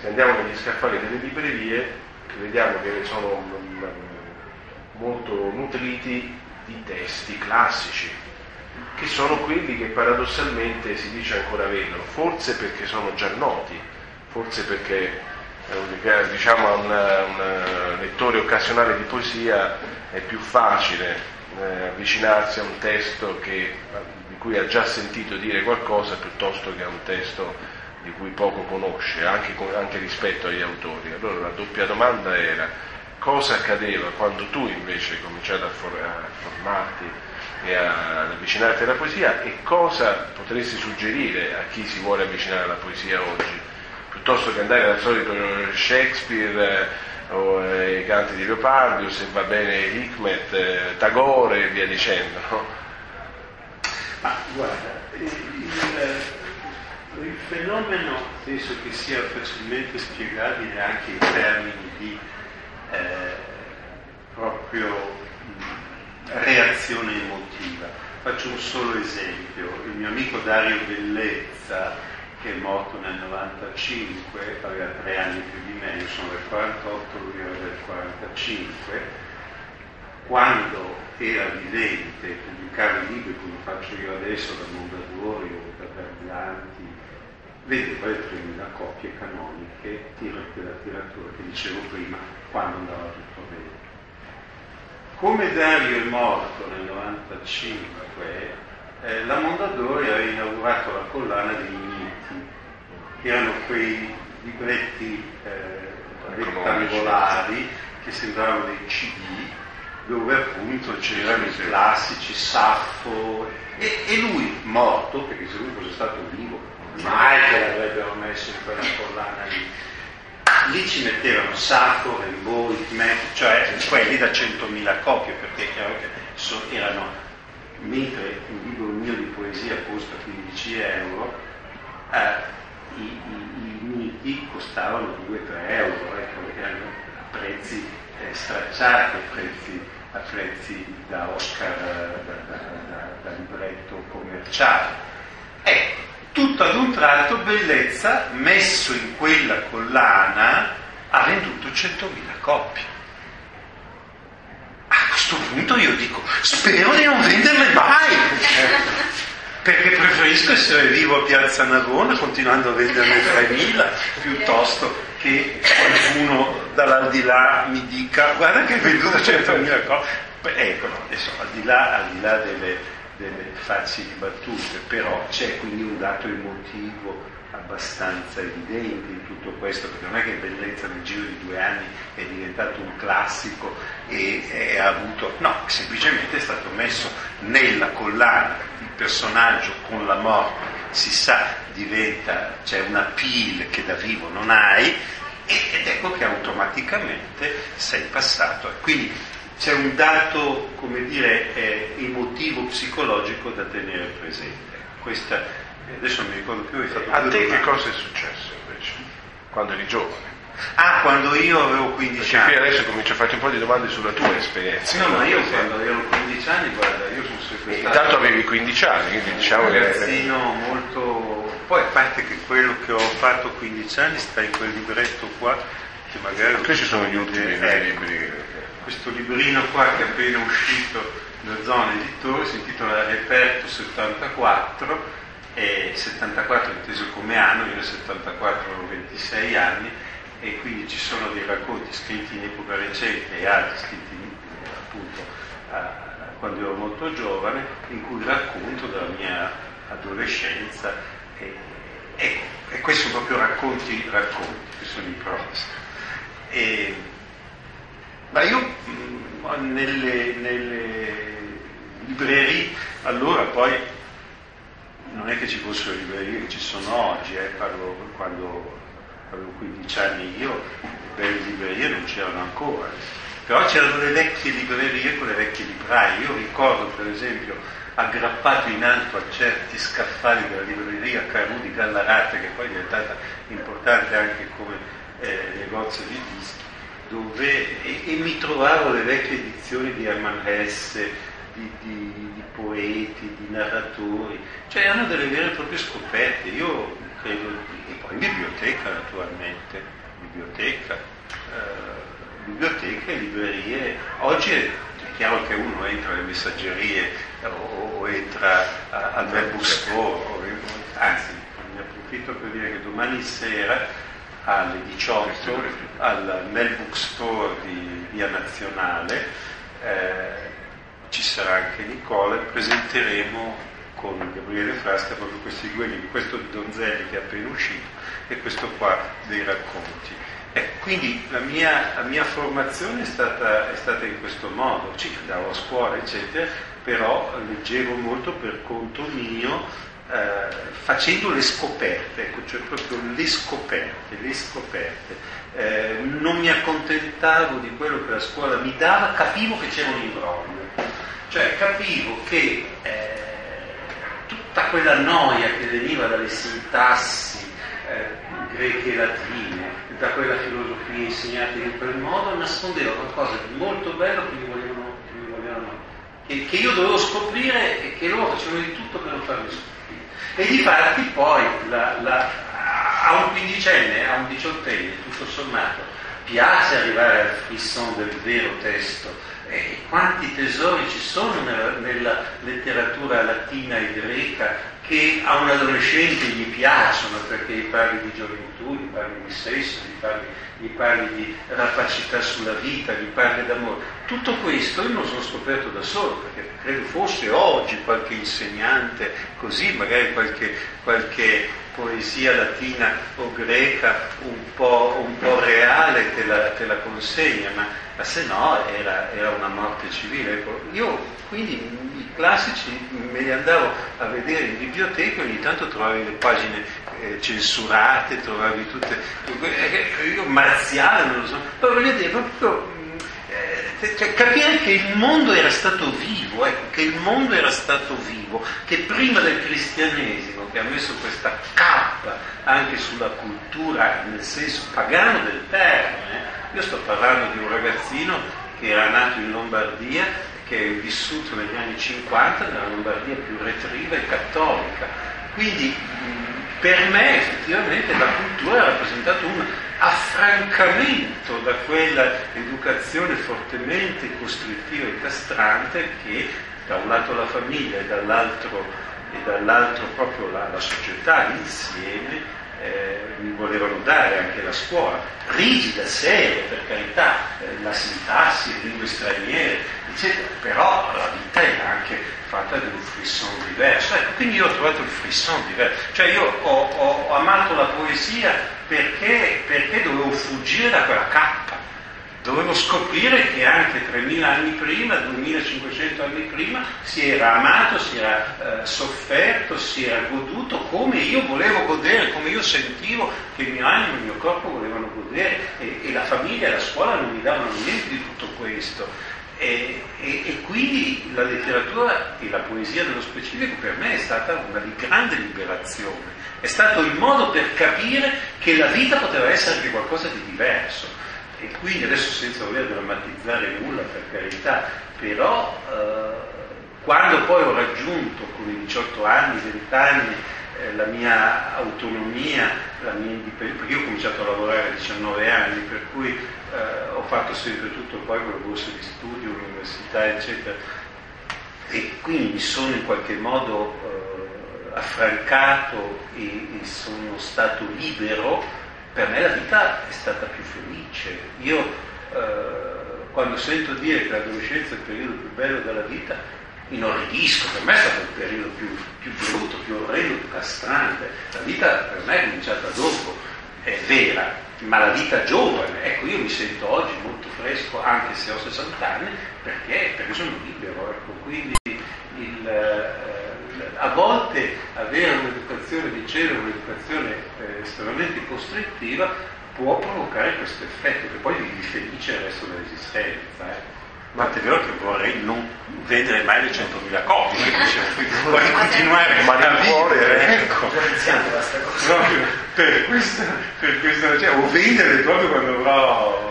Se andiamo negli scaffali delle librerie, vediamo che sono mm, molto nutriti di testi classici, che sono quelli che paradossalmente si dice ancora vendono, forse perché sono già noti, forse perché eh, diciamo, a un, un lettore occasionale di poesia è più facile eh, avvicinarsi a un testo che, di cui ha già sentito dire qualcosa piuttosto che a un testo di cui poco conosce, anche, anche rispetto agli autori. Allora la doppia domanda era cosa accadeva quando tu invece hai cominciato a, for- a formarti e a, ad avvicinarti alla poesia e cosa potresti suggerire a chi si vuole avvicinare alla poesia oggi, piuttosto che andare al solito Shakespeare eh, o eh, i canti di Leopardi o se va bene Hikmet, eh, Tagore e via dicendo. Ma guarda, il, il, fenomeno penso che sia facilmente spiegabile anche in termini di eh, proprio reazione emotiva. Faccio un solo esempio, il mio amico Dario Bellezza, che è morto nel 95, aveva tre anni più di me, io sono del 48, lui era del 45, quando era vivente, pubblicava libri come faccio io adesso da Mondadori o da Berlanti, vedeva le 3.000 coppie canoniche della tiratura che dicevo prima, quando andava tutto bene. Come Dario è morto nel 95, eh, la Mondadori aveva inaugurato la collana dei miti, che erano quei libretti eh, rettangolari che sembravano dei CD, dove appunto c'erano i classici, Saffo, e, e lui morto, perché se lui fosse stato vivo, mai che l'avrebbero messo in quella collana lì lì ci mettevano Sacco, Rimbaud, Hitman, cioè quelli da 100.000 copie, perché so, erano, mentre un libro mio di poesia costa 15 euro, eh, i, i, i, miti costavano 2-3 euro, ecco, erano a prezzi eh, stracciati, a prezzi, a prezzi da Oscar, da, da, da, da libretto commerciale. Tutto ad un tratto bellezza messo in quella collana ha venduto 100.000 copie. A questo punto io dico, spero di non venderle mai, perché preferisco essere vivo a Piazza Navona continuando a venderne 3.000 piuttosto che qualcuno dall'aldilà mi dica guarda che hai venduto 100.000 copie. Ecco, adesso al di là, al di là delle delle facili battute, però c'è quindi un dato emotivo abbastanza evidente in tutto questo, perché non è che Bellezza nel giro di due anni è diventato un classico e ha avuto, no, semplicemente è stato messo nella collana, il personaggio con la morte si sa, diventa, c'è una pile che da vivo non hai ed ecco che automaticamente sei passato. Quindi c'è un dato, come dire, eh, emotivo, psicologico da tenere presente. Questa, adesso non mi ricordo più, hai fatto A te domande. che cosa è successo invece, quando eri giovane? Ah, quando io avevo 15 Perché anni. Qui adesso comincio a farti un po' di domande sulla tua esperienza. No, ma io quando avevo 15 anni, guarda, io sono sequestrato. Intanto avevi 15 anni, quindi diciamo che... Un ragazzino molto... Poi a parte che quello che ho fatto a 15 anni sta in quel libretto qua, che magari... Qui ci sono gli ultimi eh, libri questo librino qua che è appena uscito da Zona Editore, si intitola Reperto 74, e 74 inteso come anno, io nel 74 ho 26 anni, e quindi ci sono dei racconti scritti in epoca recente e altri scritti appunto quando ero molto giovane, in cui racconto della mia adolescenza e, e, e questi sono proprio racconti, racconti, che sono in prosa. E, ma io nelle, nelle librerie, allora poi non è che ci fossero librerie che ci sono oggi, eh, parlo quando avevo 15 anni io, le belle librerie non c'erano ancora, però c'erano le vecchie librerie con le vecchie librai. Io ricordo per esempio aggrappato in alto a certi scaffali della libreria Carù di Gallarate, che poi è diventata importante anche come eh, negozio di dischi, dove, e, e, mi trovavo le vecchie edizioni di Hermann Hesse, di, di, di poeti, di narratori, cioè hanno delle vere e proprie scoperte. Io credo, e poi in biblioteca naturalmente, biblioteca, eh, biblioteche, librerie. Oggi è chiaro che uno entra alle messaggerie o, o entra al web bookstore, anzi ne approfitto per dire che domani sera alle 18 al Mel Bookstore di Via Nazionale. Eh, ci sarà anche Nicola presenteremo con Gabriele Frasca proprio questi due libri, questo di Donzelli che è appena uscito e questo qua dei racconti. Eh, quindi la mia, la mia formazione è stata, è stata, in questo modo, ci andavo a scuola eccetera, però leggevo molto per conto mio eh, facendo le scoperte, cioè proprio le scoperte, le scoperte. Eh, non mi accontentavo di quello che la scuola mi dava, capivo che c'era un imbroglio, cioè capivo che eh, tutta quella noia che veniva dalle sintassi eh, greche e latine, da quella filosofia insegnata in quel modo, nascondeva qualcosa di molto bello che mi volevano, che, che io dovevo scoprire e che loro facevano di tutto per non farmi scoprire. E di fatti poi la, la, a un quindicenne, a un diciottenne, tutto sommato, piace arrivare al frisson del vero testo. E quanti tesori ci sono nella, nella letteratura latina e greca che a un adolescente gli piacciono perché gli parli di gioventù, gli parli di sesso, gli parli, gli parli di rapacità sulla vita, gli parli d'amore. Tutto questo io non sono scoperto da solo, perché credo fosse oggi qualche insegnante così, magari qualche, qualche poesia latina o greca un po', un po reale te la, te la, consegna, ma, ma se no era, era, una morte civile. Ecco, io quindi classici me li andavo a vedere in biblioteca e ogni tanto trovavi le pagine eh, censurate, trovavi tutte... Eh, io marziale, non lo so, però voglio dire, proprio cioè, capire che il mondo era stato vivo, ecco, che il mondo era stato vivo, che prima del cristianesimo, che ha messo questa cappa anche sulla cultura nel senso pagano del termine, io sto parlando di un ragazzino che era nato in Lombardia che è vissuto negli anni 50 nella Lombardia più retriva e cattolica. Quindi per me effettivamente la cultura ha rappresentato un affrancamento da quella educazione fortemente costrittiva e castrante che da un lato la famiglia e dall'altro, e dall'altro proprio la, la società insieme eh, mi volevano dare anche la scuola, rigida, seria per carità, eh, la sintassi, le lingue straniere, eccetera, però la vita era anche fatta di un frisson diverso. Ecco, quindi io ho trovato il frisson diverso, cioè io ho, ho, ho amato la poesia perché, perché dovevo fuggire da quella cappa Dovevo scoprire che anche 3000 anni prima, 2500 anni prima, si era amato, si era eh, sofferto, si era goduto come io volevo godere, come io sentivo che il mio animo e il mio corpo volevano godere e, e la famiglia e la scuola non mi davano niente di tutto questo. E, e, e, quindi la letteratura e la poesia nello specifico per me è stata una grande liberazione, è stato il modo per capire che la vita poteva essere anche qualcosa di diverso. E quindi adesso senza voler drammatizzare nulla per carità, però eh, quando poi ho raggiunto con i 18 anni, 20 anni, eh, la mia autonomia, la mia indipendenza, perché io ho cominciato a lavorare a 19 anni, per cui eh, ho fatto sempre tutto poi con le borse di studio, l'università, eccetera, e quindi mi sono in qualche modo eh, affrancato e, e sono stato libero per me la vita è stata più felice. Io eh, quando sento dire che l'adolescenza è il periodo più bello della vita, inorridisco, per me è stato il periodo più, più brutto, più orrendo, più castrante. La vita per me è cominciata dopo, è vera, ma la vita giovane, ecco io mi sento oggi molto fresco anche se ho 60 anni perché, perché sono libero, ecco, quindi il, eh, a volte avere un'educazione, dicevo, un'educazione eh, estremamente costrittiva può provocare questo effetto che poi vi felice il resto dell'esistenza. Eh. Ma è vero che vorrei non vendere mai le 100.000 copie, vorrei continuare a vivere, ecco, proprio per questa, per questa cioè, o vendere proprio quando avrò